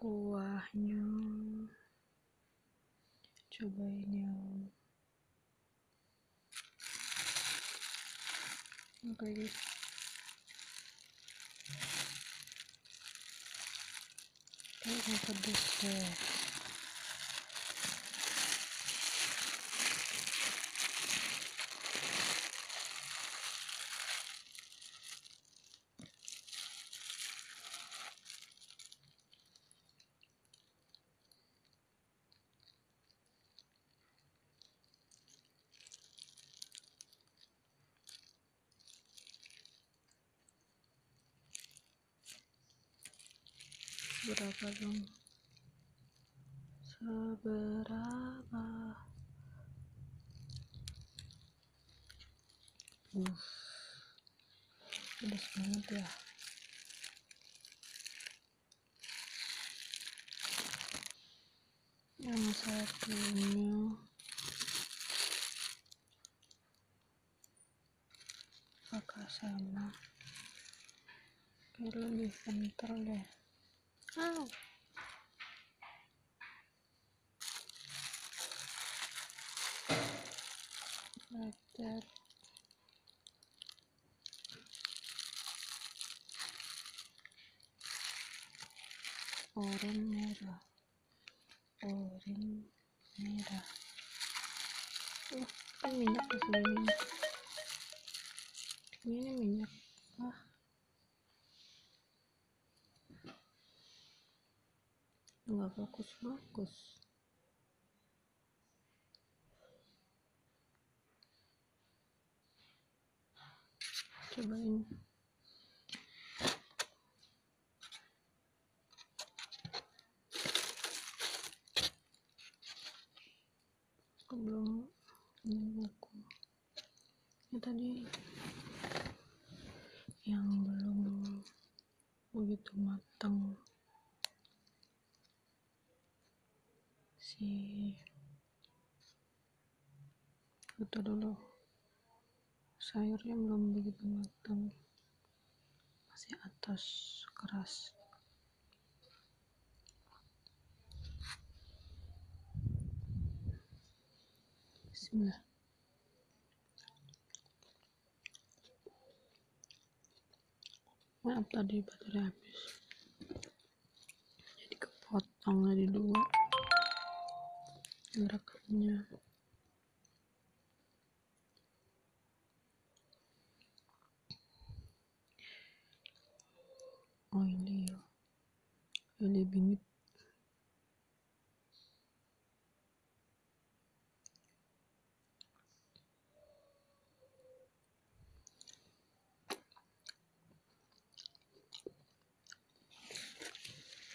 kuahnya. Cobain yang oke guys. Kayaknya pedes deh berapa dong? Seberapa? Uh pedas banget ya. Yang satunya apakah sama. Kayak lebih kental deh Ow. Like that. Oren merah. Oren merah. Uh, kan minyak di sini. Ini minyak. Ah. Nggak fokus fokus cobain aku belum ini aku ya tadi yang belum begitu matang si itu dulu. Sayurnya belum begitu matang. Masih atas keras. Bismillah. Maaf tadi baterai habis. Jadi kepotong jadi dua rekamnya oh ini ya. Ini bingit.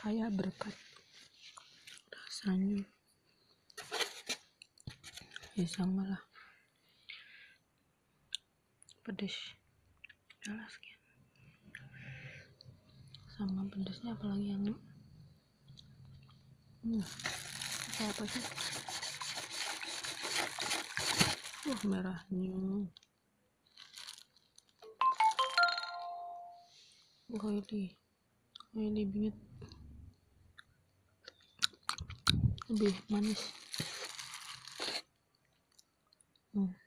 Kayak berkat rasanya ya sama lah. Pedes. Udahlah sekian sama pedesnya apalagi yang hmm, kayak apa sih? Uh merahnya. Oh ini. Ini bingit. Lebih manis hmm.